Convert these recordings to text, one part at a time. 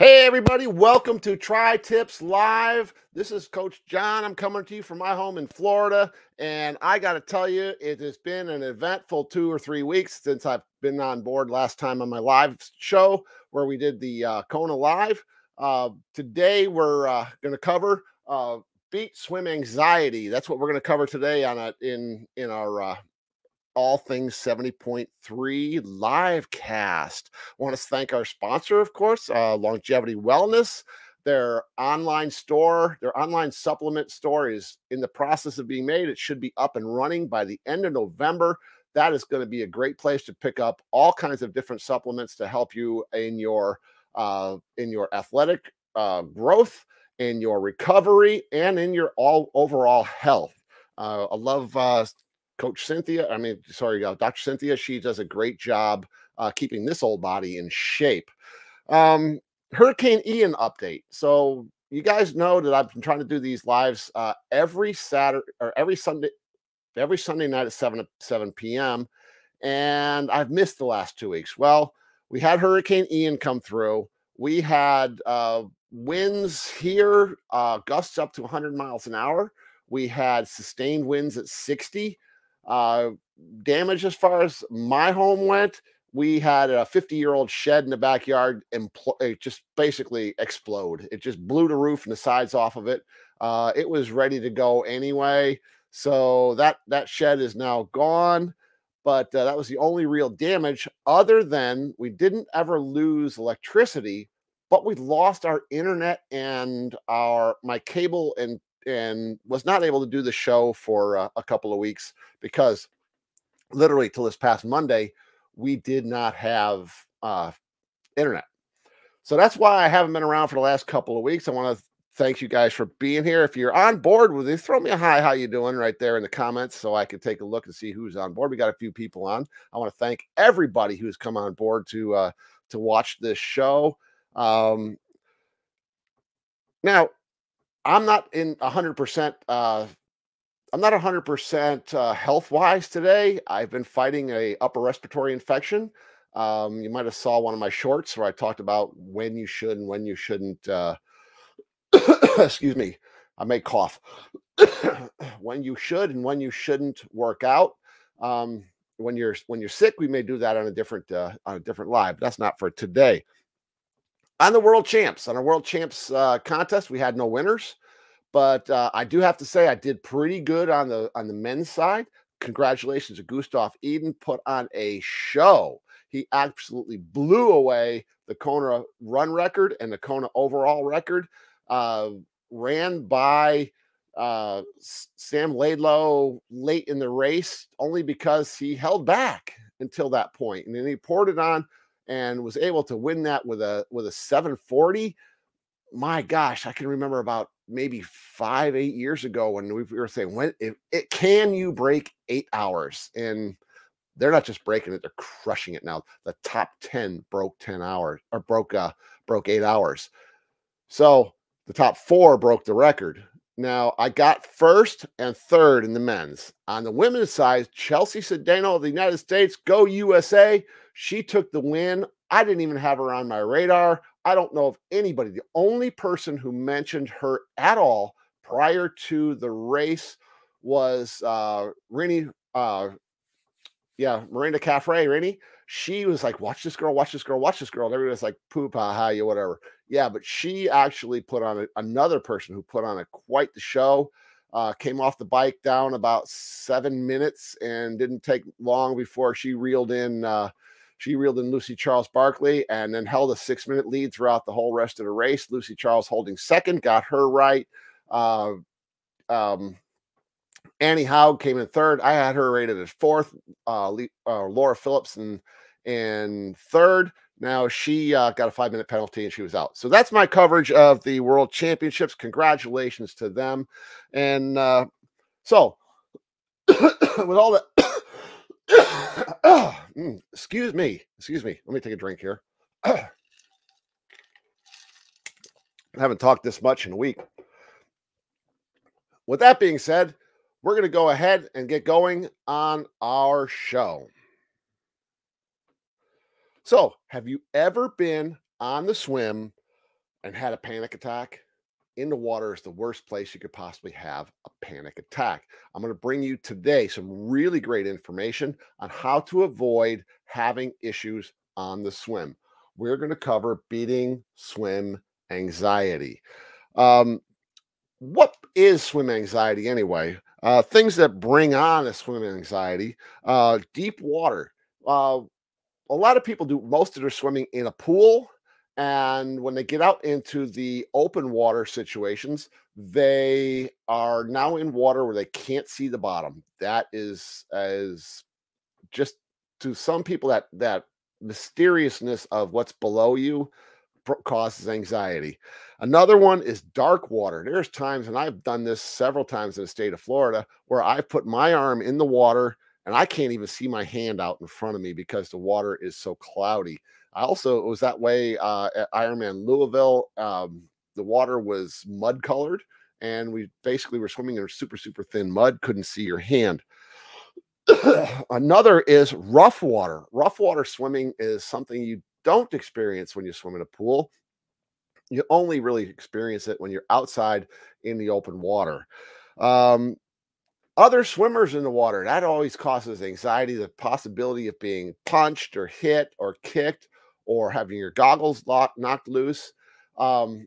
Hey, everybody, welcome to Tri Tips Live. This is Coach John. I'm coming to you from my home in Florida. And I got to tell you, it has been an eventful two or three weeks since I've been on board last time on my live show where we did the uh, Kona Live. Uh, today, we're uh, going to cover uh, beat swim anxiety. That's what we're going to cover today on a, in in our uh, all things 70.3 live cast. Want to thank our sponsor, of course, uh, Longevity Wellness. Their online store, their online supplement store is in the process of being made. It should be up and running by the end of November. That is going to be a great place to pick up all kinds of different supplements to help you in your uh, in your athletic uh, growth, in your recovery, and in your all overall health. Uh, I love uh, Coach Cynthia, I mean, sorry, uh, Dr. Cynthia, she does a great job uh, keeping this old body in shape. Um, Hurricane Ian update. So you guys know that I've been trying to do these lives uh, every Saturday or every Sunday, every Sunday night at 7 7 p.m. And I've missed the last two weeks. Well, we had Hurricane Ian come through. We had uh, winds here, uh, gusts up to 100 miles an hour. We had sustained winds at 60. Uh, damage as far as my home went, we had a 50 year old shed in the backyard and it just basically explode. It just blew the roof and the sides off of it. Uh, it was ready to go anyway. So that that shed is now gone. But uh, that was the only real damage, other than we didn't ever lose electricity, but we lost our internet and our my cable and and was not able to do the show for uh, a couple of weeks because literally till this past Monday, we did not have uh, internet. So that's why I haven't been around for the last couple of weeks. I want to thank you guys for being here. If you're on board with it, throw me a hi. How you doing right there in the comments so I can take a look and see who's on board. We got a few people on. I want to thank everybody who's come on board to uh, to watch this show. Um, now, I'm not in 100% uh, I'm not 100% uh, health wise today. I've been fighting a upper respiratory infection. Um, you might have saw one of my shorts where I talked about when you should and when you shouldn't. Uh, excuse me, I may cough. when you should and when you shouldn't work out. Um, when you're when you're sick, we may do that on a different uh, on a different live. That's not for today. On the world champs, on a world champs uh, contest, we had no winners. But uh, I do have to say I did pretty good on the on the men's side. Congratulations to Gustav Iden, put on a show. He absolutely blew away the Kona run record and the Kona overall record. Uh, ran by uh, Sam Laidlow late in the race only because he held back until that point, and then he poured it on and was able to win that with a with a 740. My gosh, I can remember about maybe five, eight years ago when we were saying, when it, it can you break eight hours? And they're not just breaking it, they're crushing it now. The top 10 broke 10 hours or broke uh broke eight hours. So the top four broke the record. Now I got first and third in the men's. On the women's side, Chelsea Sodaro of the United States, go USA. She took the win. I didn't even have her on my radar. I don't know of anybody. The only person who mentioned her at all prior to the race was uh Rini, uh yeah, Mirinda Carfrae, Rini. She was like, watch this girl, watch this girl, watch this girl. And everybody was like, poop, ha, ha, you, whatever. Yeah, but she actually put on a, another person who put on a quite the show. Uh, came off the bike down about seven minutes and didn't take long before she reeled in uh, she reeled in Lucy Charles-Barclay and then held a six minute lead throughout the whole rest of the race. Lucy Charles holding second, got her right. Uh, um, Annie Haug came in third. I had her rated as fourth. Uh, uh, Laura Phillips in, in third. Now she uh, got a five minute penalty and she was out. So that's my coverage of the World Championships. Congratulations to them. And uh, so, with all that mm, excuse me. Excuse me. Let me take a drink here. I haven't talked this much in a week. With that being said, we're going to go ahead and get going on our show. So, have you ever been on the swim and had a panic attack, in the water is the worst place you could possibly have a panic attack. I'm going to bring you today some really great information on how to avoid having issues on the swim. We're going to cover beating swim anxiety. Um, what is swim anxiety anyway? Uh, things that bring on a swim anxiety, uh, deep water. Uh, a lot of people do most of their swimming in a pool and when they get out into the open water situations, they are now in water where they can't see the bottom. That is as just to some people that that mysteriousness of what's below you causes anxiety. Another one is dark water. There's times, and I've done this several times in the state of Florida, where I put my arm in the water and I can't even see my hand out in front of me because the water is so cloudy. I also it was that way uh, at Ironman Louisville. Um, the water was mud colored, and we basically were swimming in super super thin mud. Couldn't see your hand. Another is rough water. Rough water swimming is something you don't experience when you swim in a pool. You only really experience it when you're outside in the open water. Um, other swimmers in the water, that always causes anxiety, the possibility of being punched or hit or kicked or having your goggles locked, knocked loose. Um,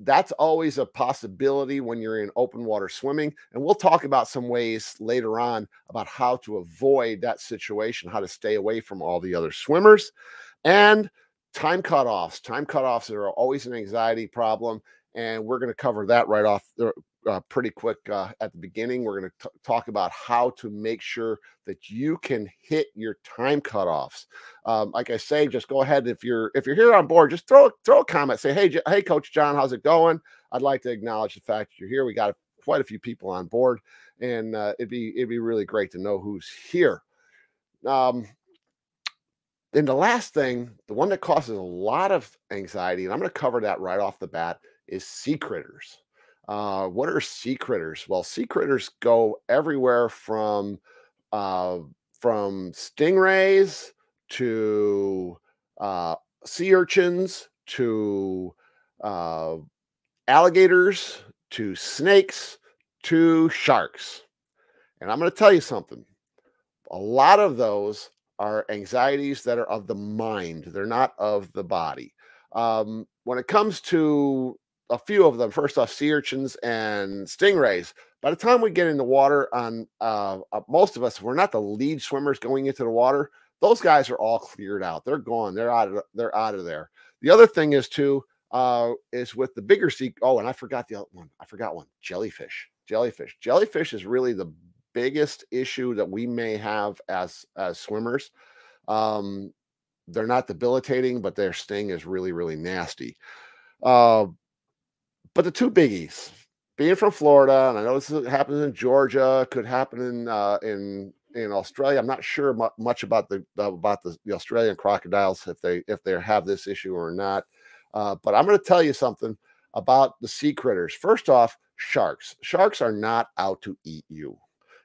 that's always a possibility when you're in open water swimming. And we'll talk about some ways later on about how to avoid that situation, how to stay away from all the other swimmers. And time cutoffs. Time cutoffs are always an anxiety problem. And we're going to cover that right off uh, pretty quick uh, at the beginning. We're going to talk about how to make sure that you can hit your time cutoffs. Um, like I say, just go ahead if you're if you're here on board, just throw throw a comment. Say, hey, hey, Coach John, how's it going? I'd like to acknowledge the fact that you're here. We got quite a few people on board, and uh, it'd be it'd be really great to know who's here. Um, then the last thing, the one that causes a lot of anxiety, and I'm going to cover that right off the bat, is sea critters. Uh, what are sea critters? Well, sea critters go everywhere from uh, from stingrays to uh, sea urchins to uh, alligators to snakes to sharks. And I'm going to tell you something. A lot of those are anxieties that are of the mind. They're not of the body. Um, when it comes to a few of them. First off, sea urchins and stingrays. By the time we get in the water, on uh, uh, most of us, we're not the lead swimmers going into the water. Those guys are all cleared out. They're gone. They're out of. They're out of there. The other thing is too uh, is with the bigger sea. Oh, and I forgot the other one. I forgot one. Jellyfish. Jellyfish. Jellyfish is really the biggest issue that we may have as as swimmers. Um, they're not debilitating, but their sting is really really nasty. Uh, but the two biggies, being from Florida, and I know this happens in Georgia, could happen in uh, in in Australia. I'm not sure mu much about the about the, the, Australian crocodiles if they if they have this issue or not. Uh, but I'm going to tell you something about the sea critters. First off, sharks. Sharks are not out to eat you.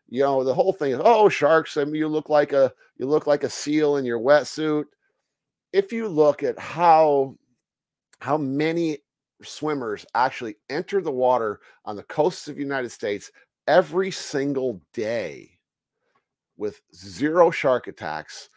You know the whole thing is oh sharks. I mean you look like a you look like a seal in your wetsuit. If you look at how how many swimmers actually enter the water on the coasts of the United States every single day with zero shark attacks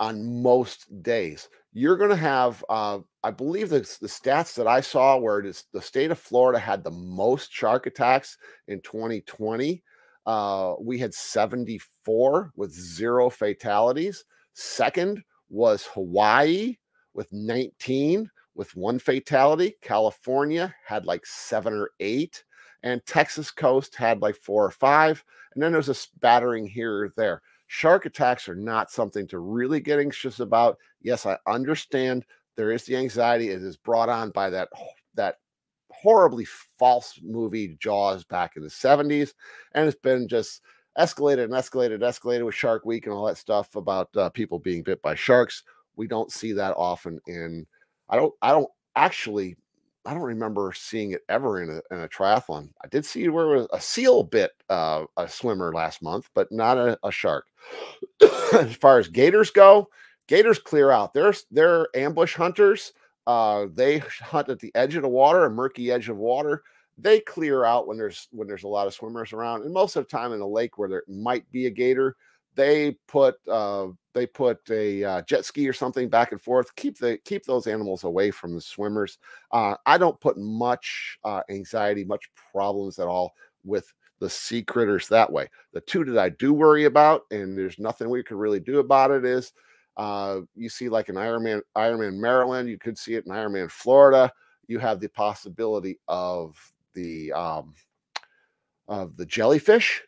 on most days. You're going to have, uh, I believe the, the stats that I saw where it is the state of Florida had the most shark attacks in 2020. Uh, we had 74 with zero fatalities. Second was Hawaii with 19 with one fatality. California had like seven or eight, and Texas coast had like four or five. And then there's a spattering here or there. Shark attacks are not something to really get anxious about. Yes, I understand there is the anxiety. It is brought on by that that horribly false movie Jaws back in the 70s, and it's been just escalated and escalated, and escalated with Shark Week and all that stuff about uh, people being bit by sharks. We don't see that often in I don't I don't actually I don't remember seeing it ever in a, in a triathlon. I did see where a seal bit uh, a swimmer last month, but not a, a shark. as far as gators go, gators clear out. They're they're ambush hunters. Uh, they hunt at the edge of the water, a murky edge of water. They clear out when there's when there's a lot of swimmers around, and most of the time in a lake where there might be a gator, they put uh, they put a uh, jet ski or something back and forth. Keep the keep those animals away from the swimmers. Uh, I don't put much uh, anxiety, much problems at all with the sea critters that way. The two that I do worry about, and there's nothing we could really do about it, is uh, you see like an Ironman, Ironman Maryland, you could see it in Ironman Florida. You have the possibility of the um, of the jellyfish.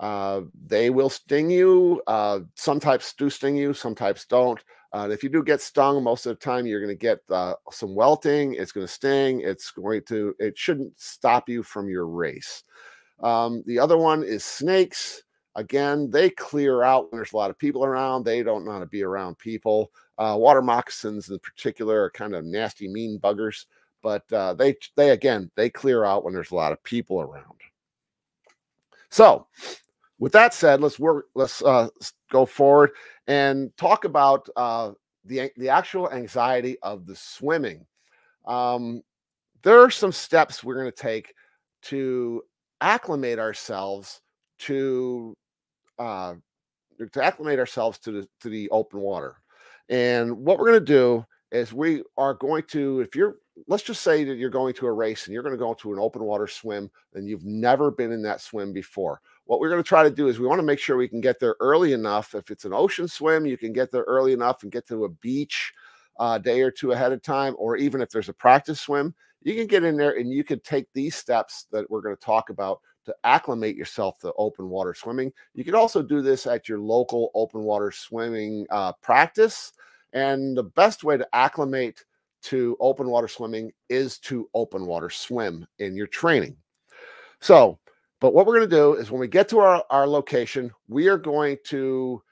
Uh, they will sting you. Uh, some types do sting you, some types don't. Uh, if you do get stung, most of the time you're going to get uh, some welting. It's going to sting. It's going to. It shouldn't stop you from your race. Um, the other one is snakes. Again, they clear out when there's a lot of people around. They don't want to be around people. Uh, water moccasins, in particular, are kind of nasty, mean buggers. But uh, they, they again, they clear out when there's a lot of people around. So, with that said, let's work. Let's uh, go forward and talk about uh, the the actual anxiety of the swimming. Um, there are some steps we're going to take to acclimate ourselves to uh, to acclimate ourselves to the to the open water. And what we're going to do is we are going to if you're let's just say that you're going to a race and you're going to go to an open water swim and you've never been in that swim before. What we're going to try to do is we want to make sure we can get there early enough. If it's an ocean swim, you can get there early enough and get to a beach a uh, day or two ahead of time, or even if there's a practice swim, you can get in there and you can take these steps that we're going to talk about to acclimate yourself to open water swimming. You can also do this at your local open water swimming uh, practice. And the best way to acclimate to open water swimming is to open water swim in your training. So, but what we're going to do is when we get to our, our location, we are going to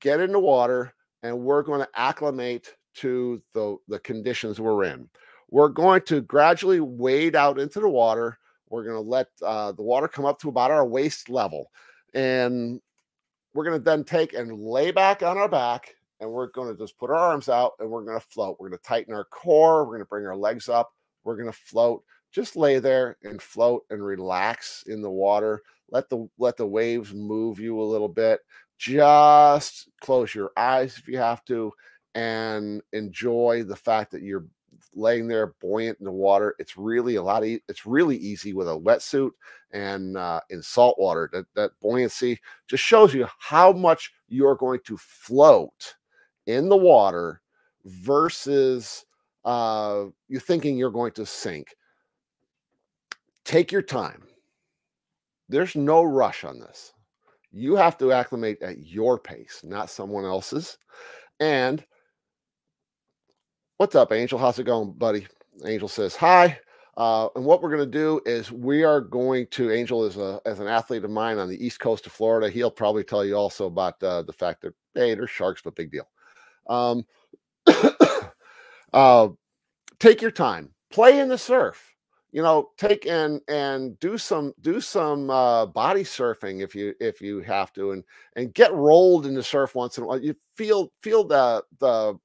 get in the water and we're going to acclimate to the, the conditions we're in. We're going to gradually wade out into the water we're going to let uh, the water come up to about our waist level. And we're going to then take and lay back on our back and we're going to just put our arms out and we're going to float. We're going to tighten our core. We're going to bring our legs up. We're going to float. Just lay there and float and relax in the water. Let the let the waves move you a little bit. Just close your eyes if you have to and enjoy the fact that you're laying there buoyant in the water. It's really a lot. E- it's really easy with a wetsuit and uh, in salt water. That that buoyancy just shows you how much you're going to float in the water versus uh, you thinking you're going to sink. Take your time. There's no rush on this. You have to acclimate at your pace, not someone else's. And What's up, Angel? How's it going, buddy? Angel says hi. Uh, and what we're going to do is we are going to Angel is a as an athlete of mine on the east coast of Florida. He'll probably tell you also about uh, the fact that hey, there's sharks, but big deal. Um, uh, take your time, play in the surf. You know, take and and do some do some uh, body surfing if you if you have to, and and get rolled in the surf once in a while. You feel feel the the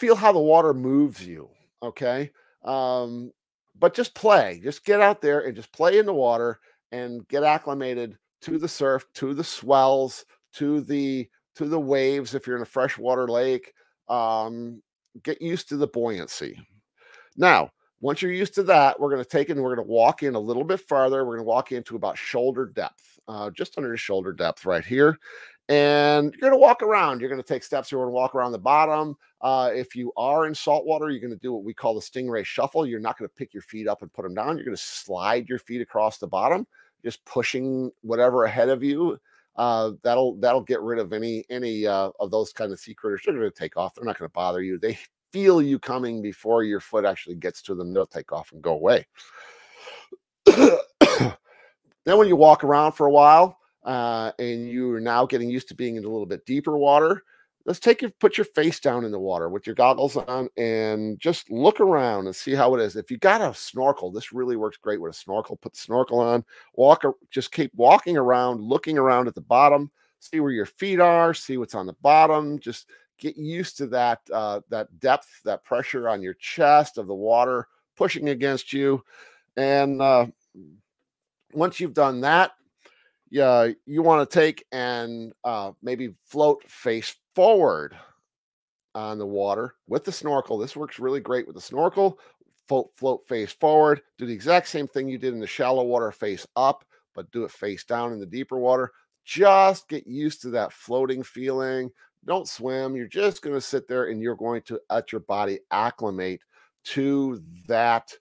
feel how the water moves you. Okay. Um, but just play, just get out there and just play in the water and get acclimated to the surf, to the swells, to the to the waves if you're in a freshwater lake. Um, get used to the buoyancy. Now, once you're used to that, we're going to take it and we're going to walk in a little bit farther. We're going to walk into about shoulder depth, uh, just under the shoulder depth right here and you're going to walk around. You're going to take steps. You're going to walk around the bottom. Uh, if you are in salt water, you're going to do what we call the stingray shuffle. You're not going to pick your feet up and put them down. You're going to slide your feet across the bottom, just pushing whatever ahead of you. Uh, that'll that'll get rid of any any uh, of those kind of sea critters. They're going to take off. They're not going to bother you. They feel you coming before your foot actually gets to them. They'll take off and go away. then when you walk around for a while, uh, and you are now getting used to being in a little bit deeper water, let's take your put your face down in the water with your goggles on and just look around and see how it is. If you got a snorkel, this really works great with a snorkel. Put the snorkel on, walk, just keep walking around, looking around at the bottom, see where your feet are, see what's on the bottom. Just get used to that uh, that depth, that pressure on your chest of the water pushing against you, and uh, once you've done that, yeah, you want to take and uh, maybe float face forward on the water with the snorkel. This works really great with the snorkel. Float, float face forward. Do the exact same thing you did in the shallow water, face up, but do it face down in the deeper water. Just get used to that floating feeling. Don't swim. You're just going to sit there and you're going to let your body acclimate to that,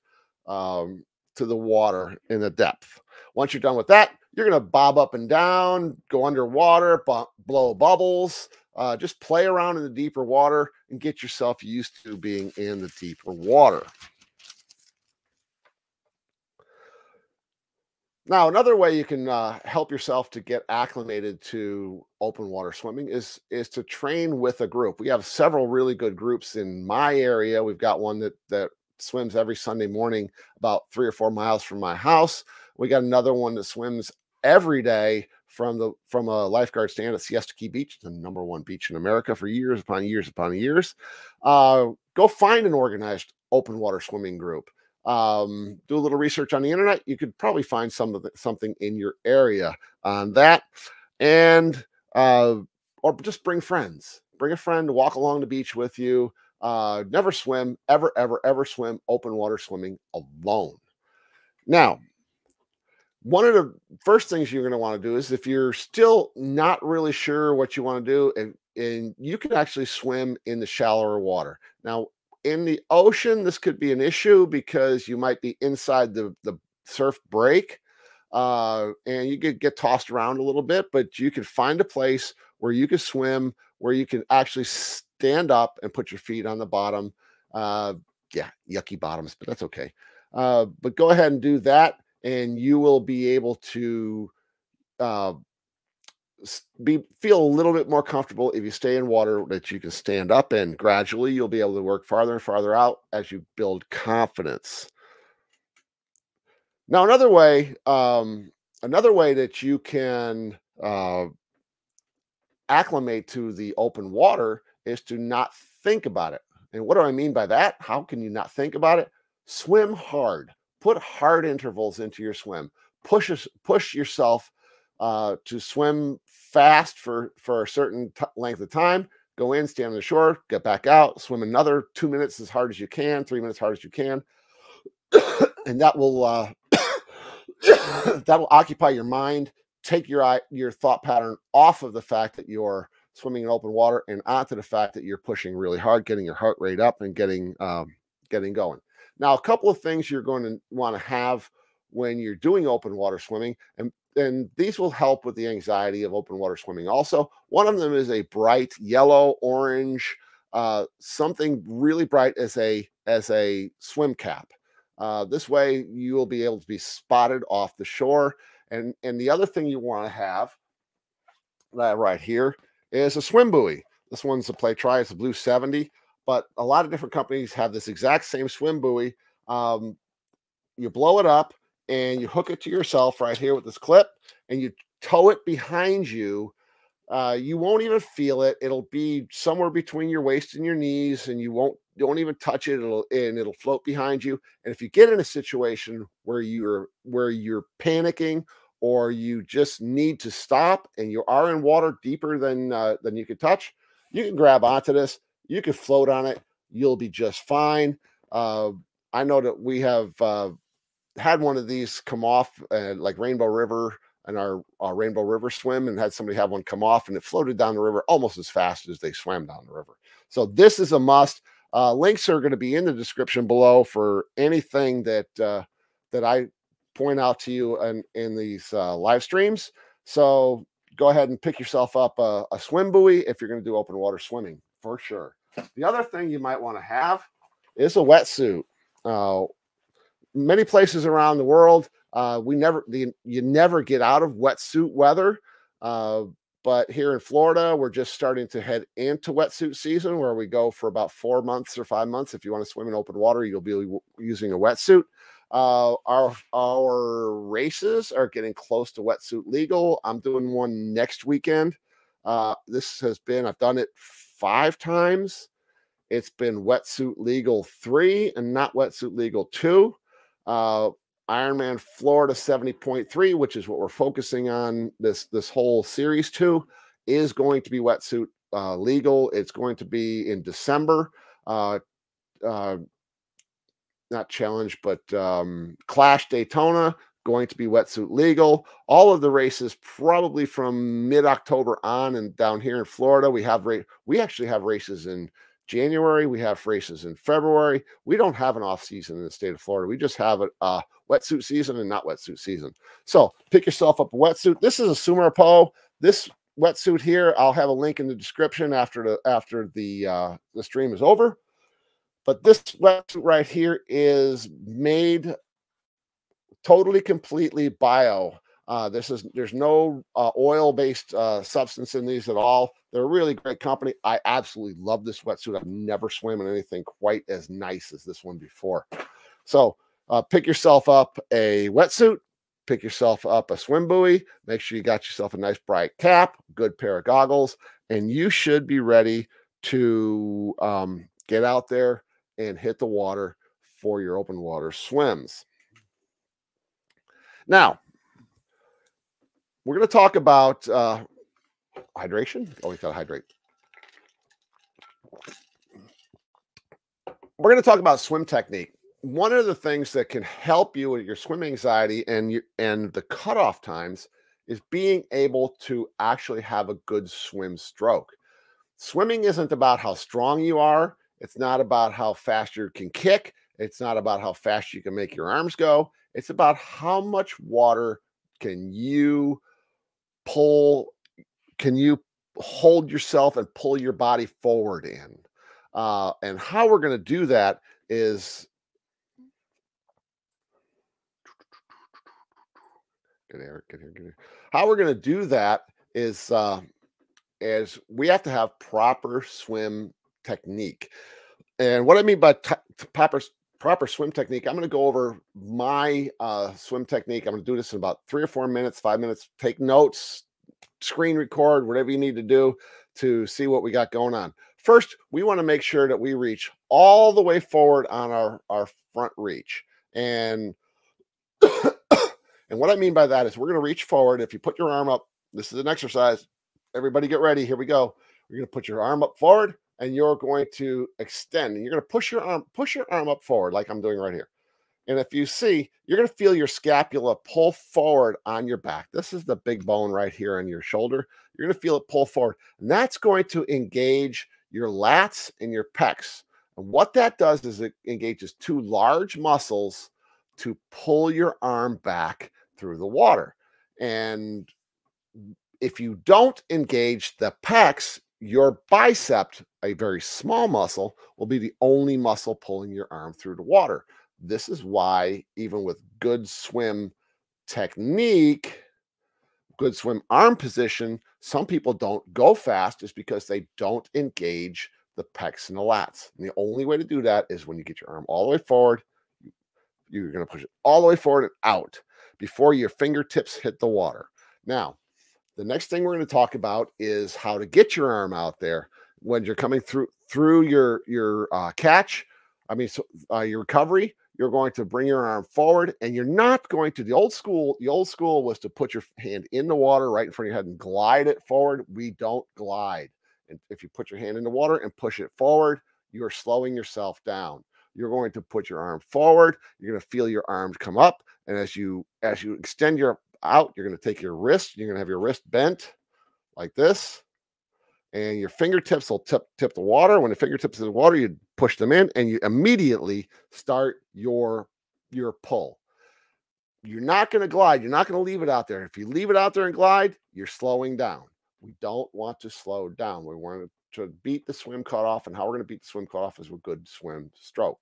um, to the water in the depth. Once you're done with that, you're going to bob up and down, go underwater, blow bubbles, uh, just play around in the deeper water and get yourself used to being in the deeper water. Now, another way you can uh, help yourself to get acclimated to open water swimming is is to train with a group. We have several really good groups in my area. We've got one that that swims every Sunday morning about three or four miles from my house. We got another one that swims every day from the from a lifeguard stand at Siesta Key Beach, the number one beach in America for years upon years upon years. Uh, go find an organized open water swimming group. Um, do a little research on the internet. You could probably find some of the, something in your area on that, and uh, or just bring friends. Bring a friend to walk along the beach with you. Uh, never swim, ever, ever, ever swim open water swimming alone. Now, one of the first things you're going to want to do is if you're still not really sure what you want to do, and, and you can actually swim in the shallower water. Now, in the ocean, this could be an issue because you might be inside the, the surf break uh, and you could get tossed around a little bit, but you can find a place where you can swim, where you can actually stand up and put your feet on the bottom. Uh, yeah, yucky bottoms, but that's okay. Uh, but go ahead and do that and you will be able to uh, be feel a little bit more comfortable if you stay in water that you can stand up in. Gradually, you'll be able to work farther and farther out as you build confidence. Now, another way, um, another way that you can uh, acclimate to the open water is to not think about it. And what do I mean by that? How can you not think about it? Swim hard put hard intervals into your swim push push yourself uh, to swim fast for for a certain length of time go in stand on the shore get back out swim another two minutes as hard as you can three minutes hard as you can and that will uh, that will occupy your mind take your eye your thought pattern off of the fact that you're swimming in open water and onto the fact that you're pushing really hard getting your heart rate up and getting um, getting going. Now, a couple of things you're going to want to have when you're doing open water swimming, and, and these will help with the anxiety of open water swimming. Also, one of them is a bright yellow, orange, uh, something really bright as a as a swim cap. Uh, this way, you will be able to be spotted off the shore. And and the other thing you want to have that right here is a swim buoy. This one's a Play try. It's a Blue 70 but a lot of different companies have this exact same swim buoy. Um, you blow it up and you hook it to yourself right here with this clip and you tow it behind you. Uh, you won't even feel it. It'll be somewhere between your waist and your knees, and you won't won't even touch it. It'll and it'll float behind you. And if you get in a situation where you're where you're panicking or you just need to stop and you are in water deeper than uh, than you can touch, you can grab onto this you can float on it. You'll be just fine. Uh, I know that we have uh, had one of these come off, uh, like Rainbow River and our, our, Rainbow River swim, and had somebody have one come off, and it floated down the river almost as fast as they swam down the river. So this is a must. Uh, links are going to be in the description below for anything that uh, that I point out to you in, in these uh, live streams. So go ahead and pick yourself up a, a swim buoy if you're going to do open water swimming for sure. The other thing you might want to have is a wetsuit. Uh, many places around the world, uh, we never the, you never get out of wetsuit weather. Uh, but here in Florida, we're just starting to head into wetsuit season, where we go for about four months or five months. If you want to swim in open water, you'll be using a wetsuit. Uh, our our races are getting close to wetsuit legal. I'm doing one next weekend. Uh, this has been I've done it five times. It's been wetsuit legal three and not wetsuit legal two. Uh, Ironman Florida 70.3, which is what we're focusing on this this whole series to, is going to be wetsuit uh, legal. It's going to be in December. Uh, uh, not challenge, but um, Clash Daytona going to be wetsuit legal. All of the races probably from mid October on, and down here in Florida, we have ra- we actually have races in January. We have races in February. We don't have an off season in the state of Florida. We just have a, a wetsuit season and not wetsuit season. So pick yourself up a wetsuit. This is a Sumarpo. This wetsuit here, I'll have a link in the description after the after the uh, the stream is over. But this wetsuit right here is made totally completely bio. Uh, this is there's no uh, oil-based uh, substance in these at all. They're a really great company. I absolutely love this wetsuit. I've never swam in anything quite as nice as this one before. So uh, pick yourself up a wetsuit, pick yourself up a swim buoy. Make sure you got yourself a nice bright cap, good pair of goggles, and you should be ready to um, get out there and hit the water for your open water swims. Now, we're going to talk about uh, hydration. Always got to hydrate. We're going to talk about swim technique. One of the things that can help you with your swim anxiety and you, and the cutoff times is being able to actually have a good swim stroke. Swimming isn't about how strong you are. It's not about how fast you can kick. It's not about how fast you can make your arms go. It's about how much water can you pull, can you hold yourself and pull your body forward in. Uh, and how we're going to do that is get here, get here, get here. How we're going to do that is uh, is we have to have proper swim technique. And what I mean by proper proper swim technique. I'm going to go over my uh, swim technique. I'm going to do this in about three or four minutes, five minutes. Take notes, screen record, whatever you need to do to see what we got going on. First, we want to make sure that we reach all the way forward on our, our front reach. And and what I mean by that is we're going to reach forward. If you put your arm up, this is an exercise. Everybody get ready. Here we go. You're going to put your arm up forward and you're going to extend and you're going to push your arm push your arm up forward like I'm doing right here. And if you see, you're going to feel your scapula pull forward on your back. This is the big bone right here on your shoulder. You're going to feel it pull forward. And that's going to engage your lats and your pecs. And what that does is it engages two large muscles to pull your arm back through the water. And if you don't engage the pecs, your bicep, a very small muscle, will be the only muscle pulling your arm through the water. This is why, even with good swim technique, good swim arm position, some people don't go fast is because they don't engage the pecs and the lats. And the only way to do that is when you get your arm all the way forward, you're going to push it all the way forward and out before your fingertips hit the water. Now, the next thing we're going to talk about is how to get your arm out there when you're coming through through your your uh, catch. I mean, so, uh, your recovery. You're going to bring your arm forward, and you're not going to. The old school, the old school was to put your hand in the water right in front of your head and glide it forward. We don't glide, and if you put your hand in the water and push it forward, you are slowing yourself down. You're going to put your arm forward. You're going to feel your arms come up, and as you as you extend your out. You're going to take your wrist, you're going to have your wrist bent like this, and your fingertips will tip tip the water. When the fingertips in the water, you push them in, and you immediately start your your pull. You're not going to glide. You're not going to leave it out there. If you leave it out there and glide, you're slowing down. We don't want to slow down. We want to beat the swim cutoff, and how we're going to beat the swim cutoff is with good swim stroke.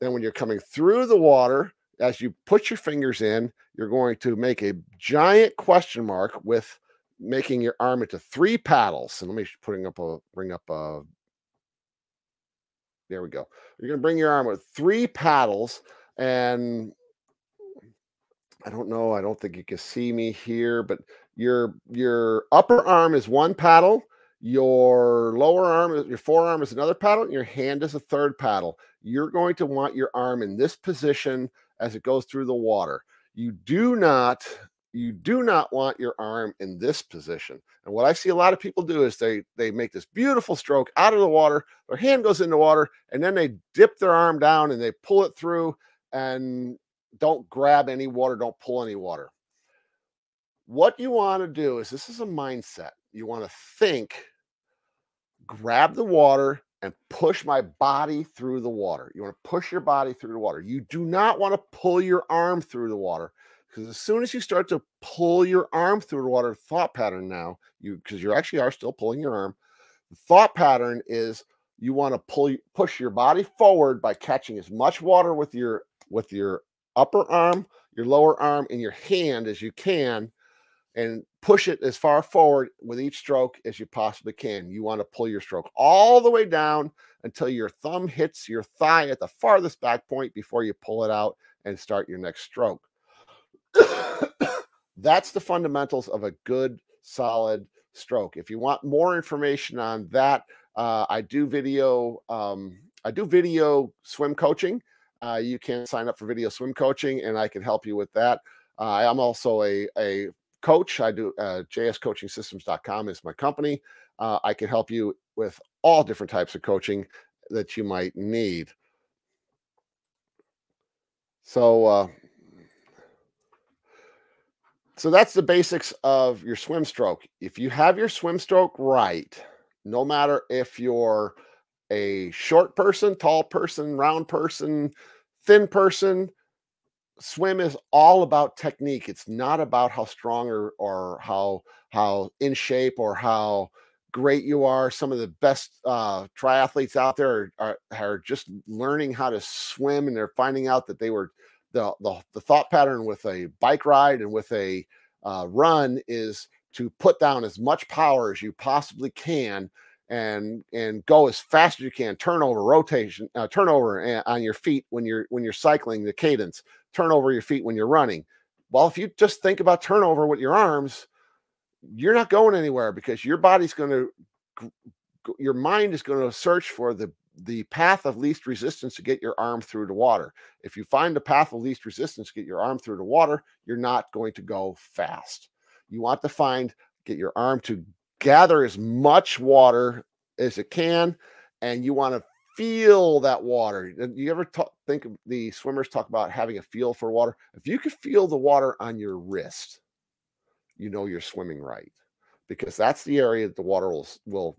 Then, when you're coming through the water, as you put your fingers in, you're going to make a giant question mark with making your arm into three paddles. And let me putting up a bring up a there we go. You're going to bring your arm with three paddles and I don't know, I don't think you can see me here, but your your upper arm is one paddle, Your lower arm, your forearm is another paddle, and your hand is a third paddle. You're going to want your arm in this position as it goes through the water. You do not you do not want your arm in this position. And what I see a lot of people do is they they make this beautiful stroke out of the water, their hand goes in the water, and then they dip their arm down and they pull it through and don't grab any water, don't pull any water. What you want to do is this is a mindset. You want to think, grab the water and push my body through the water. You want to push your body through the water. You do not want to pull your arm through the water because as soon as you start to pull your arm through the water, thought pattern now, you because you actually are still pulling your arm. The thought pattern is you want to pull push your body forward by catching as much water with your with your upper arm, your lower arm, and your hand as you can, and push it as far forward with each stroke as you possibly can. You want to pull your stroke all the way down until your thumb hits your thigh at the farthest back point before you pull it out and start your next stroke. That's the fundamentals of a good, solid stroke. If you want more information on that, uh, I do video. Um, I do video swim coaching. Uh, you can sign up for video swim coaching, and I can help you with that. Uh, I'm also a, a coach. I do uh, jscoachingsystems.com is my company. Uh, I can help you with all different types of coaching that you might need. So, uh, so that's the basics of your swim stroke. If you have your swim stroke right, no matter if you're a short person, tall person, round person, thin person, swim is all about technique. It's not about how strong or, or how how in shape or how great you are. Some of the best uh, triathletes out there are, are, are just learning how to swim, and they're finding out that they were the, the, the thought pattern with a bike ride and with a uh, run is to put down as much power as you possibly can and and go as fast as you can turnover rotation uh, turnover on your feet when you're when you're cycling the cadence turn over your feet when you're running well if you just think about turnover with your arms you're not going anywhere because your body's going to your mind is going to search for the the path of least resistance to get your arm through the water. If you find the path of least resistance to get your arm through the water, you're not going to go fast. You want to find, get your arm to gather as much water as it can, and you want to feel that water. Uh, you ever talk, think of the swimmers talk about having a feel for water? If you could feel the water on your wrist, you know you're swimming right because that's the area that the water will, will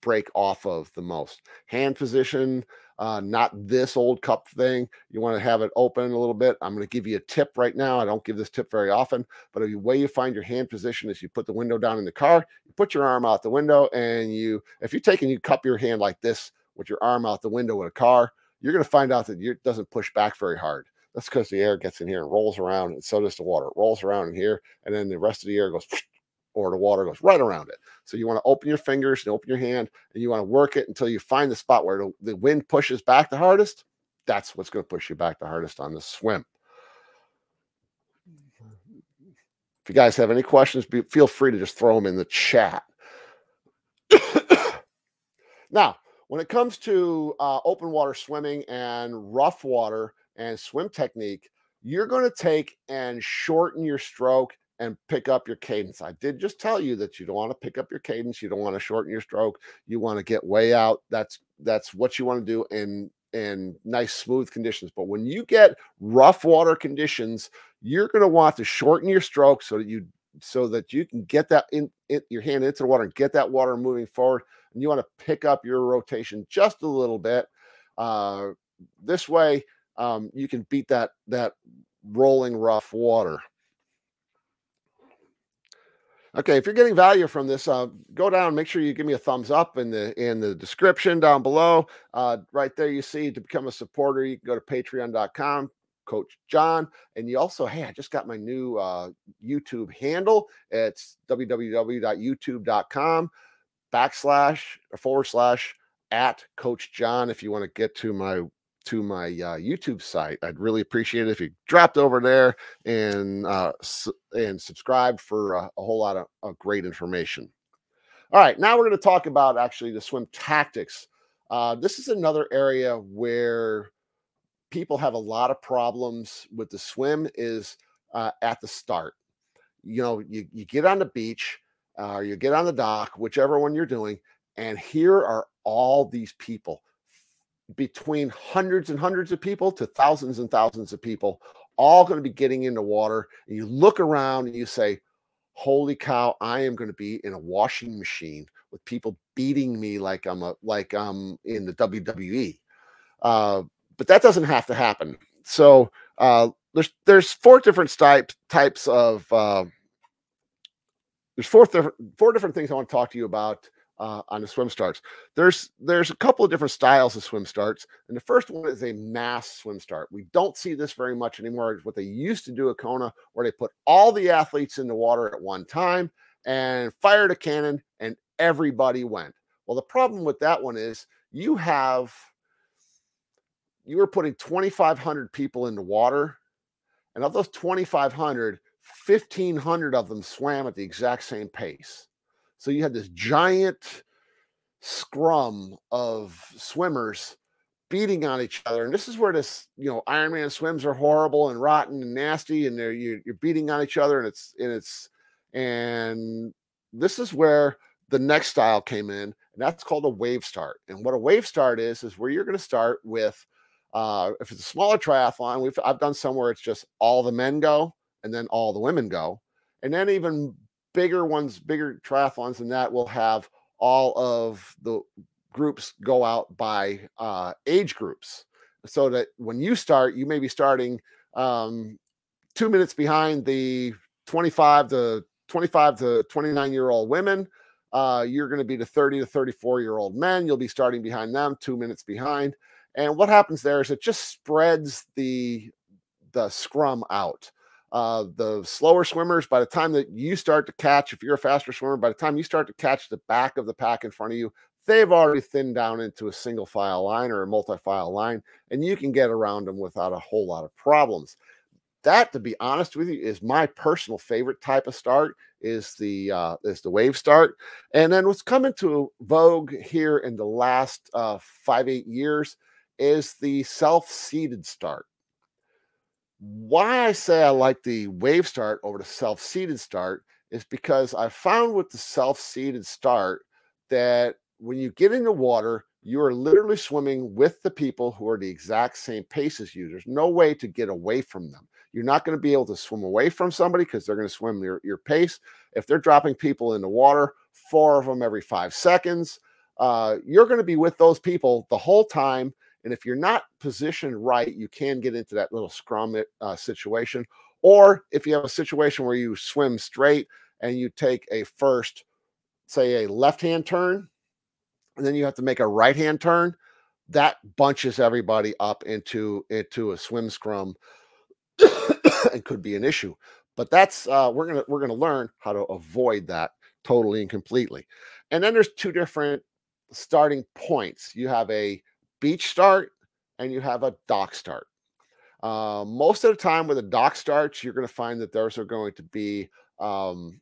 break off of the most. Hand position, uh, not this old cup thing. You want to have it open a little bit. I'm going to give you a tip right now. I don't give this tip very often, but the way you find your hand position is you put the window down in the car, you put your arm out the window, and you, if you take and you cup your hand like this with your arm out the window in a car, you're going to find out that it doesn't push back very hard. That's because the air gets in here and rolls around, and so does the water. It rolls around in here, and then the rest of the air goes or the water goes right around it. So you want to open your fingers and open your hand and you want to work it until you find the spot where the wind pushes back the hardest. That's what's going to push you back the hardest on the swim. If you guys have any questions, be, feel free to just throw them in the chat. now, when it comes to uh, open water swimming and rough water and swim technique, you're going to take and shorten your stroke and pick up your cadence. I did just tell you that you don't want to pick up your cadence, you don't want to shorten your stroke, you want to get way out. That's that's what you want to do in in nice smooth conditions. But when you get rough water conditions, you're going to want to shorten your stroke so that you so that you can get that in, in your hand into the water and get that water moving forward. And you want to pick up your rotation just a little bit. Uh, this way, um, you can beat that that rolling rough water. Okay, if you're getting value from this, uh, go down. Make sure you give me a thumbs up in the in the description down below. Uh, right there, you see to become a supporter, you can go to Patreon.com, Coach John, and you also, hey, I just got my new uh, YouTube handle. It's www.youtube.com backslash or forward slash at Coach John. If you want to get to my to my uh, YouTube site. I'd really appreciate it if you dropped over there and uh, and subscribed for a, a whole lot of, of, great information. All right, now we're going to talk about actually the swim tactics. Uh, this is another area where people have a lot of problems with the swim is uh, at the start. You know, you, you get on the beach uh, or you get on the dock, whichever one you're doing, and here are all these people between hundreds and hundreds of people to thousands and thousands of people all going to be getting into water and you look around and you say holy cow i am going to be in a washing machine with people beating me like i'm a like i'm in the wwe uh, but that doesn't have to happen. So uh, there's there's four different types types of uh, there's four different four different things i want to talk to you about uh, on the swim starts. There's there's a couple of different styles of swim starts, and the first one is a mass swim start. We don't see this very much anymore. It's what they used to do at Kona, where they put all the athletes in the water at one time and fired a cannon, and everybody went. Well, the problem with that one is you have you were putting 2,500 people in the water, and of those 2,500, 1,500 of them swam at the exact same pace. So you had this giant scrum of swimmers beating on each other. And this is where this, you know, Ironman swims are horrible and rotten and nasty, and they're you're, you're beating on each other, and it's and it's and this is where the next style came in, and that's called a wave start. And what a wave start is is where you're going to start with uh if it's a smaller triathlon, we've I've done somewhere it's just all the men go and then all the women go. And then even bigger ones, bigger triathlons than that will have all of the groups go out by uh, age groups so that when you start, you may be starting um, two minutes behind the 25 to 25 to 29 year old women. Uh, you're going to be the 30 to 34 year old men. You'll be starting behind them, two minutes behind. And what happens there is it just spreads the the scrum out. Uh, the slower swimmers, by the time that you start to catch, if you're a faster swimmer, by the time you start to catch the back of the pack in front of you, they've already thinned down into a single file line or a multi file line, and you can get around them without a whole lot of problems. That, to be honest with you, is my personal favorite type of start. Is the uh, is the wave start, and then what's coming to vogue here in the last uh, five eight years is the self seated start why I say I like the wave start over the self seated start is because I found with the self seated start that when you get in the water, you are literally swimming with the people who are the exact same pace as you. There's no way to get away from them. You're not going to be able to swim away from somebody because they're going to swim your, your pace. If they're dropping people in the water, four of them every five seconds, uh, you're going to be with those people the whole time and if you're not positioned right, you can get into that little scrum uh, situation. Or if you have a situation where you swim straight and you take a first, say, a left hand turn, and then you have to make a right hand turn, that bunches everybody up into into a swim scrum and could be an issue. But that's uh, we're gonna we're gonna learn how to avoid that totally and completely. And then there's two different starting points. You have a beach start and you have a dock start. Uh, most of the time with a dock starts, you're going to find that those are going to be um,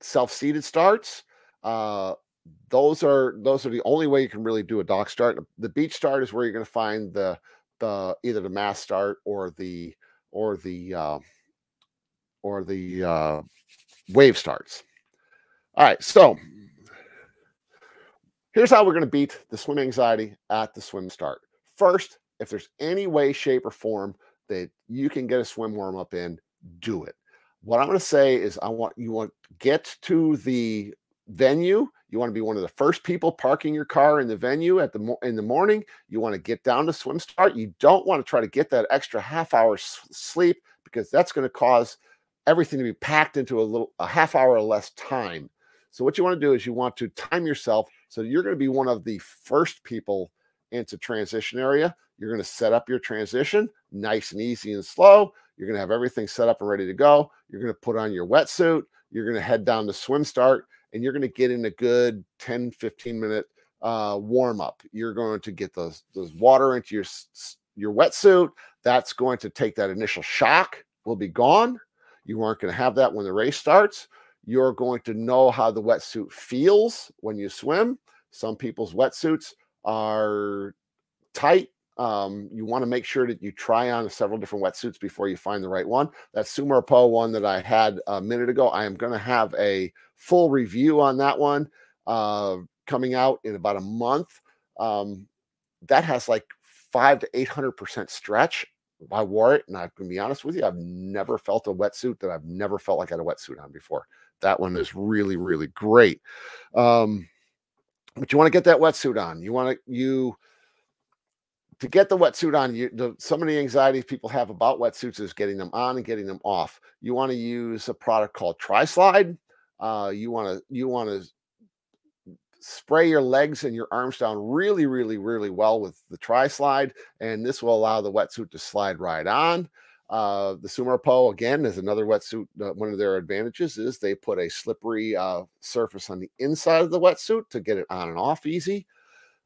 self-seated starts. Uh, those are those are the only way you can really do a dock start. The beach start is where you're going to find the the either the mass start or the or the uh, or the uh, wave starts. All right, so Here's how we're going to beat the swim anxiety at the swim start. First, if there's any way, shape, or form that you can get a swim warm up in, do it. What I'm going to say is, I want you want get to the venue. You want to be one of the first people parking your car in the venue at the in the morning. You want to get down to swim start. You don't want to try to get that extra half hour sleep because that's going to cause everything to be packed into a little a half hour or less time. So what you want to do is you want to time yourself so you're going to be one of the first people into transition area. You're going to set up your transition nice and easy and slow. You're going to have everything set up and ready to go. You're going to put on your wetsuit. You're going to head down to swim start and you're going to get in a good 10, 15 minute uh, warm up. You're going to get those, those water into your, your wetsuit. That's going to take that initial shock will be gone. You aren't going to have that when the race starts you're going to know how the wetsuit feels when you swim. Some people's wetsuits are tight. Um, you want to make sure that you try on several different wetsuits before you find the right one. That Sumarpo one that I had a minute ago, I am going to have a full review on that one uh, coming out in about a month. Um, that has like five to 800% stretch. I wore it, and I can be honest with you, I've never felt a wetsuit that I've never felt like I had a wetsuit on before. That one is really, really great. Um, but you want to get that wetsuit on. You want to you to get the wetsuit on. You the, some of the anxieties people have about wetsuits is getting them on and getting them off. You want to use a product called TriSlide. Uh, you want to you want to spray your legs and your arms down really, really, really well with the TriSlide, and this will allow the wetsuit to slide right on. Uh, the Sumarpo again is another wetsuit. Uh, one of their advantages is they put a slippery uh, surface on the inside of the wetsuit to get it on and off easy.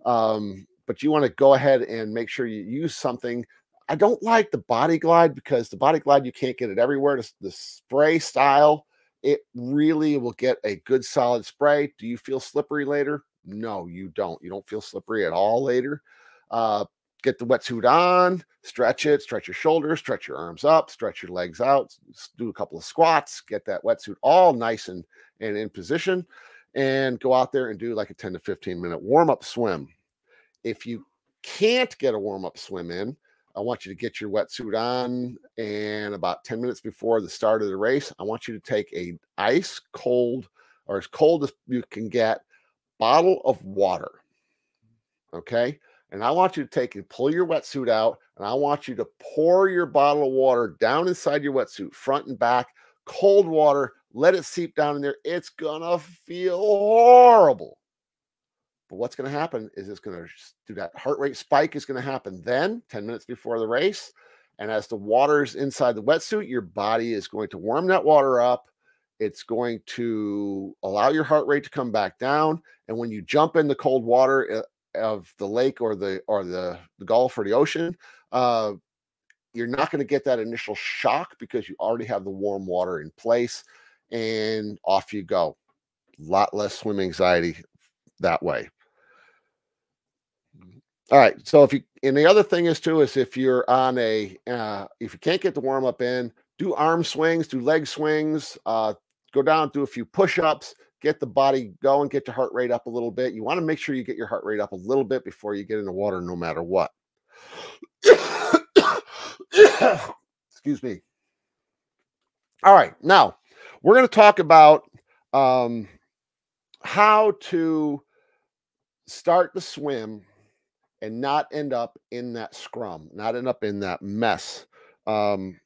Um, but you want to go ahead and make sure you use something. I don't like the body glide because the body glide you can't get it everywhere. The, the spray style, it really will get a good solid spray. Do you feel slippery later? No, you don't. You don't feel slippery at all later. Uh, get the wetsuit on, stretch it, stretch your shoulders, stretch your arms up, stretch your legs out, do a couple of squats, get that wetsuit all nice and, and in position, and go out there and do like a 10 to 15 minute warm up swim. If you can't get a warm up swim in, I want you to get your wetsuit on, and about 10 minutes before the start of the race, I want you to take a ice cold or as cold as you can get bottle of water. Okay and I want you to take and pull your wetsuit out, and I want you to pour your bottle of water down inside your wetsuit, front and back, cold water. Let it seep down in there. It's gonna feel horrible. But what's to happen is it's to do that heart rate spike is to happen then 10 minutes before the race. And as the water's inside the wetsuit, your body is going to warm that water up. It's going to allow your heart rate to come back down. And when you jump in the cold water, uh, of the lake or the or the, the Gulf or the ocean, uh, you're not going to get that initial shock because you already have the warm water in place, and off you go. A lot less swim anxiety that way. All right. So if you and the other thing is too is if you're on a uh, if you can't get the warm up in, do arm swings, do leg swings, uh, go down, do a few push ups, get the body going, get your heart rate up a little bit. You want to make sure you get your heart rate up a little bit before you get in the water, no matter what. Excuse me. All right, now we're going to talk about um, how to start the swim and not end up in that scrum, not end up in that mess. Um,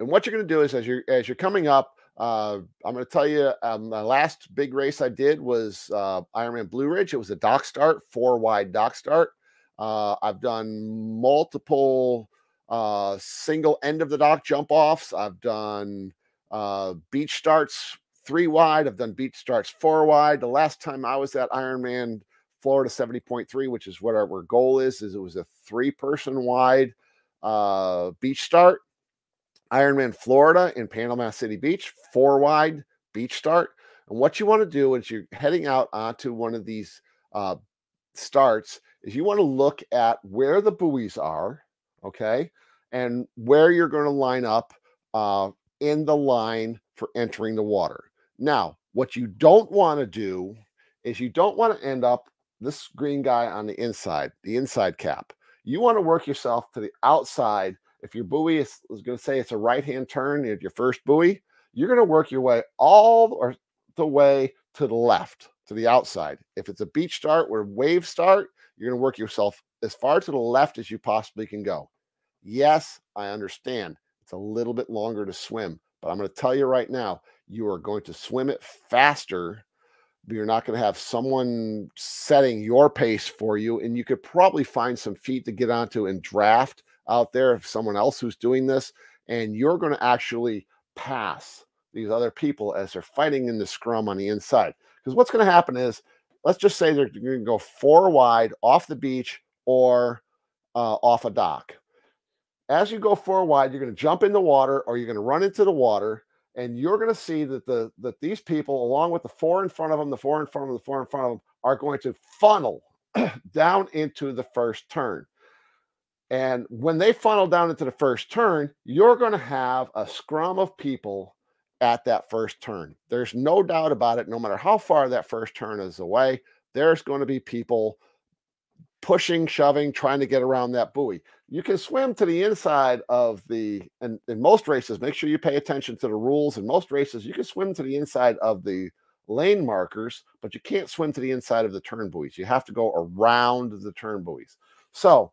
and what you're going to do is as you're as you're coming up, uh, I'm going to tell you, um, the last big race I did was uh, Ironman Blue Ridge. It was a dock start, four wide dock start. Uh, I've done multiple uh, single end of the dock jump offs. I've done uh, beach starts three wide. I've done beach starts four wide. The last time I was at Ironman Florida 70.3, which is what our, our goal is, is it was a three person wide beach start. Ironman Florida in Panama City Beach, four wide beach start. And what you want to do is you're heading out onto one of these uh, starts is you want to look at where the buoys are, okay, and where you're going to line up uh, in the line for entering the water. Now, what you don't want to do is you don't want to end up this green guy on the inside, the inside cap. You want to work yourself to the outside if your buoy is, is going to say it's a right hand turn at your first buoy, you're going to work your way all the way to the left, to the outside. If it's a beach start or wave start, you're going to work yourself as far to the left as you possibly can go. Yes, I understand. It's a little bit longer to swim, but I'm going to tell you right now, you are going to swim it faster. You're not going to have someone setting your pace for you. And you could probably find some feet to get onto and draft out there of someone else who's doing this, and you're going to actually pass these other people as they're fighting in the scrum on the inside. Because what's going to happen is, let's just say they're going to go four wide off the beach or uh, off a dock. As you go four wide, you're going to jump in the water or you're going to run into the water and you're going to see that the that these people, along with the four in front of them, the four in front of them, the four in front of them, are going to funnel down into the first turn. And when they funnel down into the first turn, you're going to have a scrum of people at that first turn. There's no doubt about it. No matter how far that first turn is away, there's going to be people pushing, shoving, trying to get around that buoy. You can swim to the inside of the, and in most races, make sure you pay attention to the rules. In most races, you can swim to the inside of the lane markers, but you can't swim to the inside of the turn buoys. You have to go around the turn buoys. So,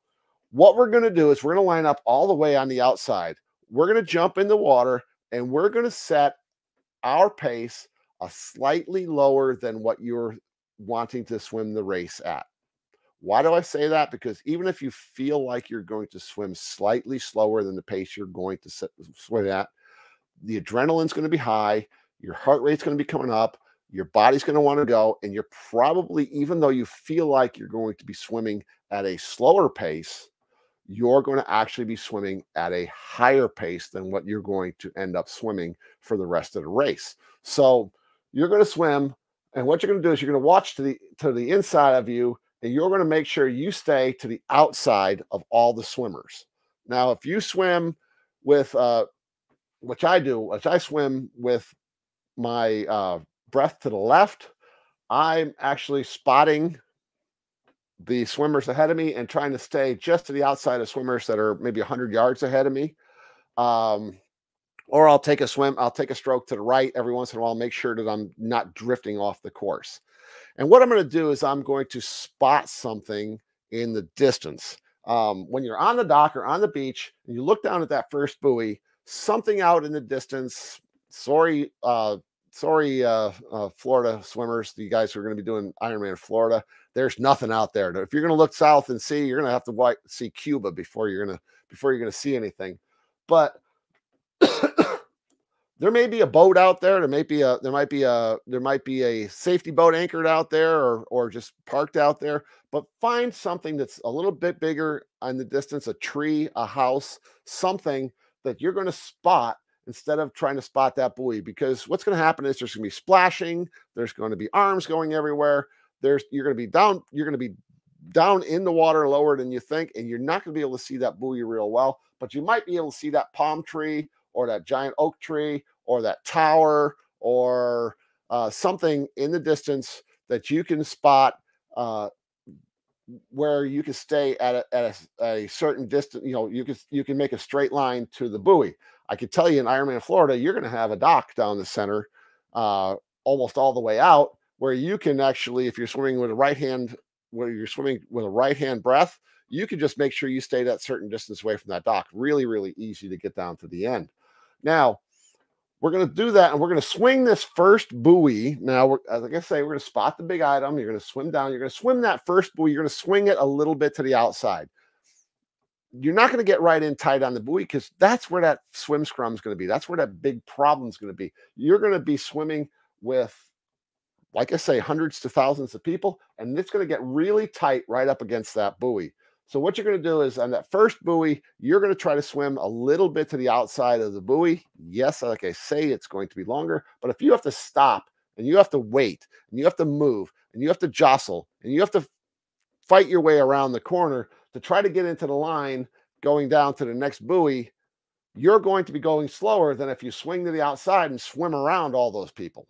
what we're going to do is we're going to line up all the way on the outside. We're going to jump in the water and we're going to set our pace a slightly lower than what you're wanting to swim the race at. Why do I say that? Because even if you feel like you're going to swim slightly slower than the pace you're going to swim at, the adrenaline's going to be high, your heart rate's going to be coming up, your body's going to want to go, and you're probably, even though you feel like you're going to be swimming at a slower pace, you're going to actually be swimming at a higher pace than what you're going to end up swimming for the rest of the race. So you're going to swim, and what you're going to do is you're going to watch to the to the inside of you, and you're going to make sure you stay to the outside of all the swimmers. Now, if you swim with uh, which I do, which I swim with my uh, breath to the left, I'm actually spotting the swimmers ahead of me and trying to stay just to the outside of swimmers that are maybe 100 yards ahead of me. Um, or I'll take a swim, I'll take a stroke to the right every once in a while, make sure that I'm not drifting off the course. And what I'm going to do is I'm going to spot something in the distance. Um, when you're on the dock or on the beach and you look down at that first buoy, something out in the distance, sorry, uh, sorry, uh, uh, Florida swimmers, you guys who are going to be doing Ironman Florida, there's nothing out there. If you're going to look south and see, you're going to have to see Cuba before you're going to before you're going to see anything. But there may be a boat out there. There may be a there might be a there might be a safety boat anchored out there or or just parked out there. But find something that's a little bit bigger in the distance, a tree, a house, something that you're going to spot instead of trying to spot that buoy. Because what's going to happen is there's going to be splashing, there's going to be arms going everywhere. There's you're going to be down, you're going to be down in the water lower than you think, and you're not going to be able to see that buoy real well, but you might be able to see that palm tree or that giant oak tree or that tower or uh, something in the distance that you can spot uh, where you can stay at a, at a, a, certain distance. You know, you can you can make a straight line to the buoy. I can tell you in Ironman Florida, you're going to have a dock down the center, uh, almost all the way out, where you can actually, if you're swimming with a right hand, where you're swimming with a right hand breath, you can just make sure you stay that certain distance away from that dock. Really, really easy to get down to the end. Now, we're going to do that and we're going to swing this first buoy. Now, like I say, we're going to spot the big item. You're going to swim down. You're going to swim that first buoy. You're going to swing it a little bit to the outside. You're not going to get right in tight on the buoy because that's where that swim scrum is going to be. That's where that big problem is going to be. You're going to be swimming with, like I say, hundreds to thousands of people, and it's going to get really tight right up against that buoy. So what you're going to do is on that first buoy, you're going to try to swim a little bit to the outside of the buoy. Yes, like I say, it's going to be longer, but if you have to stop and you have to wait and you have to move and you have to jostle and you have to fight your way around the corner to try to get into the line going down to the next buoy, you're going to be going slower than if you swing to the outside and swim around all those people.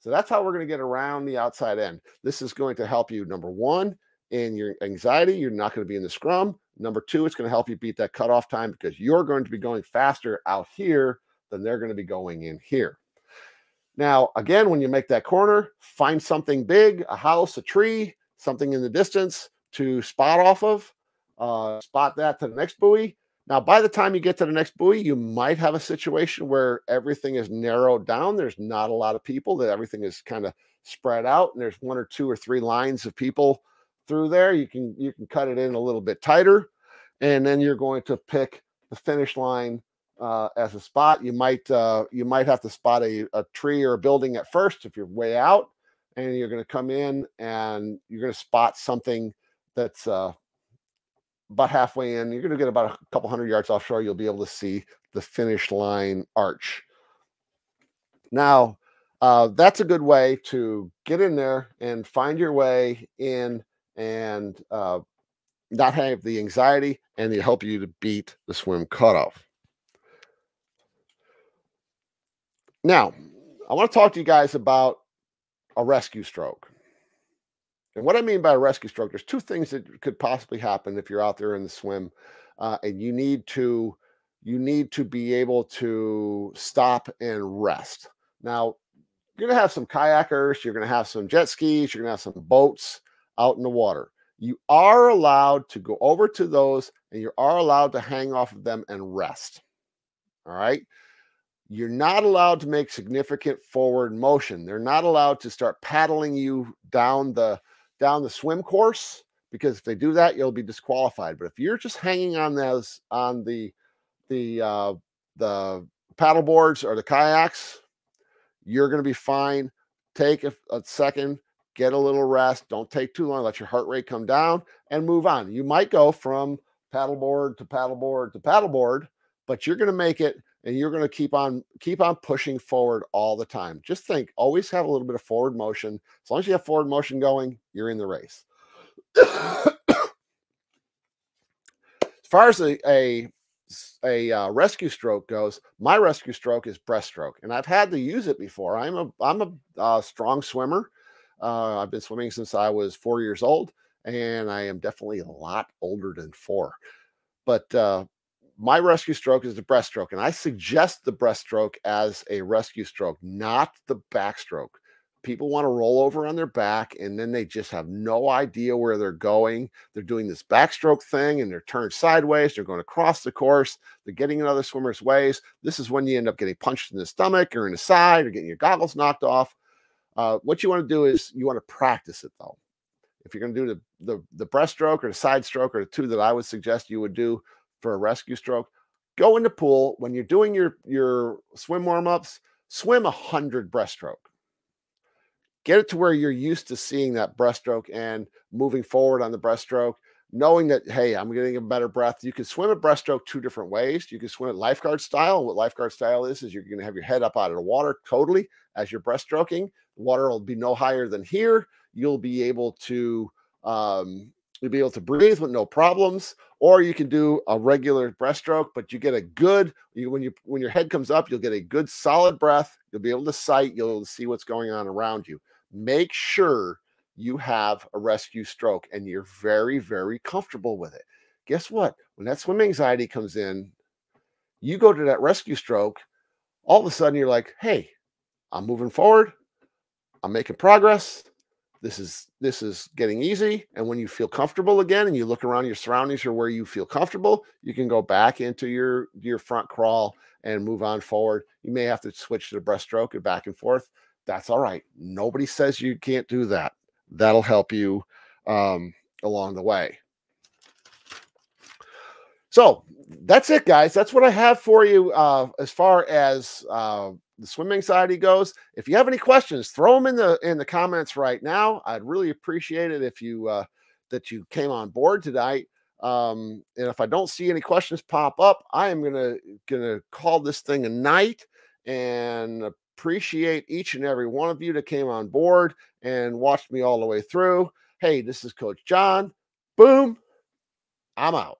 So that's how we're going to get around the outside end. This is going to help you, number one, in your anxiety. You're not going to be in the scrum. Number two, it's going to help you beat that cutoff time because you're going to be going faster out here than they're going to be going in here. Now, again, when you make that corner, find something big, a house, a tree, something in the distance to spot off of. Uh, spot that to the next buoy. Now, by the time you get to the next buoy, you might have a situation where everything is narrowed down. There's not a lot of people, that everything is kind of spread out, and there's one or two or three lines of people through there. You can you can cut it in a little bit tighter, and then you're going to pick the finish line uh, as a spot. You might uh, you might have to spot a, a tree or a building at first if you're way out, and you're going to come in and you're going to spot something that's uh, about halfway in. You're going to get about a couple hundred yards offshore. You'll be able to see the finish line arch. Now, uh, that's a good way to get in there and find your way in and uh, not have the anxiety and they help you to beat the swim cutoff. Now, I want to talk to you guys about a rescue stroke. And what I mean by a rescue stroke, there's two things that could possibly happen if you're out there in the swim, uh, and you need to you need to be able to stop and rest. Now, you're going to have some kayakers, you're going to have some jet skis, you're going to have some boats out in the water. You are allowed to go over to those, and you are allowed to hang off of them and rest. All right. You're not allowed to make significant forward motion. They're not allowed to start paddling you down the down the swim course because if they do that, you'll be disqualified. But if you're just hanging on those on the the uh, the paddle boards or the kayaks, you're going to be fine. Take a, a second, get a little rest. Don't take too long. Let your heart rate come down and move on. You might go from paddleboard to paddleboard to paddleboard, but you're going to make it and you're going to keep on keep on pushing forward all the time. Just think, always have a little bit of forward motion. As long as you have forward motion going, you're in the race. as far as a a, a uh, rescue stroke goes, my rescue stroke is breaststroke, and I've had to use it before. I'm a I'm a uh, strong swimmer. Uh, I've been swimming since I was four years old, and I am definitely a lot older than four. But uh, my rescue stroke is the breaststroke, and I suggest the breaststroke as a rescue stroke, not the backstroke. People want to roll over on their back and then they just have no idea where they're going. They're doing this backstroke thing and they're turned sideways. They're going across the course. They're getting in other swimmers' ways. This is when you end up getting punched in the stomach or in the side or getting your goggles knocked off. Uh, what you want to do is you want to practice it though. If you're going to do the, the, the breaststroke or the side stroke or the two that I would suggest you would do, for a rescue stroke, go in the pool when you're doing your your swim warm-ups, swim a hundred breaststroke. Get it to where you're used to seeing that breaststroke and moving forward on the breaststroke, knowing that hey, I'm getting a better breath. You can swim a breaststroke two different ways. You can swim it lifeguard style. What lifeguard style is is you're going to have your head up out of the water totally as you're breaststroking. Water will be no higher than here. You'll be able to um, You'll be able to breathe with no problems, or you can do a regular breaststroke, but you get a good you, when you when your head comes up, you'll get a good solid breath. You'll be able to sight. You'll see what's going on around you. Make sure you have a rescue stroke and you're very very comfortable with it. Guess what? When that swim anxiety comes in, you go to that rescue stroke. All of a sudden, you're like, "Hey, I'm moving forward. I'm making progress this is this is getting easy and when you feel comfortable again and you look around your surroundings or where you feel comfortable you can go back into your your front crawl and move on forward. You may have to switch to the breaststroke and back and forth. That's all right. Nobody says you can't do that. That'll help you um, along the way so that's it guys that's what i have for you uh, as far as uh, the swim anxiety goes. If you have any questions, throw them in the in the comments right now. I'd really appreciate it if you uh, that you came on board tonight. Um, and if I don't see any questions pop up, I am gonna gonna call this thing a night and appreciate each and every one of you that came on board and watched me all the way through. Hey, this is Coach John. Boom. I'm out.